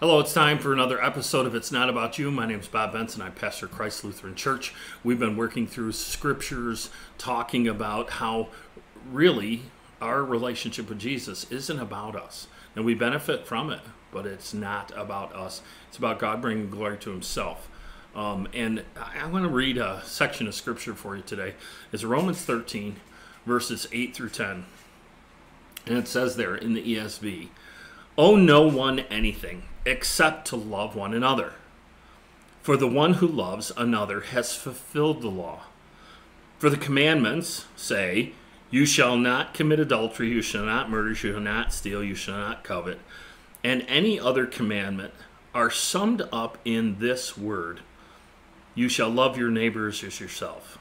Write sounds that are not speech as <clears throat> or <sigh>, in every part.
Hello, it's time for another episode of It's Not About You. My name is Bob Benson. I pastor Christ Lutheran Church. We've been working through scriptures talking about how really our relationship with Jesus isn't about us. And we benefit from it, but it's not about us. It's about God bringing glory to Himself. Um, and I want to read a section of scripture for you today. It's Romans 13, verses 8 through 10. And it says there in the ESV, Owe no one anything except to love one another. For the one who loves another has fulfilled the law. For the commandments say, You shall not commit adultery, you shall not murder, you shall not steal, you shall not covet, and any other commandment are summed up in this word You shall love your neighbors as yourself.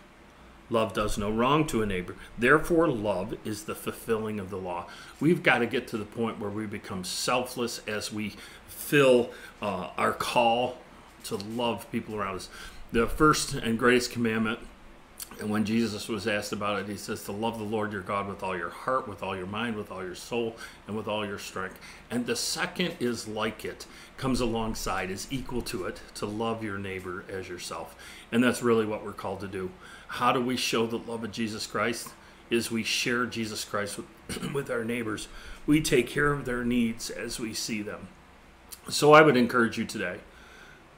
Love does no wrong to a neighbor. Therefore, love is the fulfilling of the law. We've got to get to the point where we become selfless as we fill uh, our call to love people around us. The first and greatest commandment, and when Jesus was asked about it, he says to love the Lord your God with all your heart, with all your mind, with all your soul, and with all your strength. And the second is like it, comes alongside, is equal to it, to love your neighbor as yourself. And that's really what we're called to do. How do we show the love of Jesus Christ? Is we share Jesus Christ with, <clears throat> with our neighbors. We take care of their needs as we see them. So I would encourage you today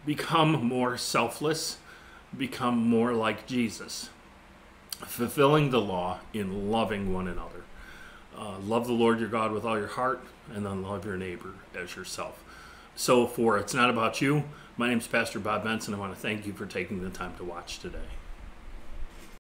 become more selfless, become more like Jesus, fulfilling the law in loving one another. Uh, love the Lord your God with all your heart, and then love your neighbor as yourself. So, for It's Not About You, my name is Pastor Bob Benson. I want to thank you for taking the time to watch today.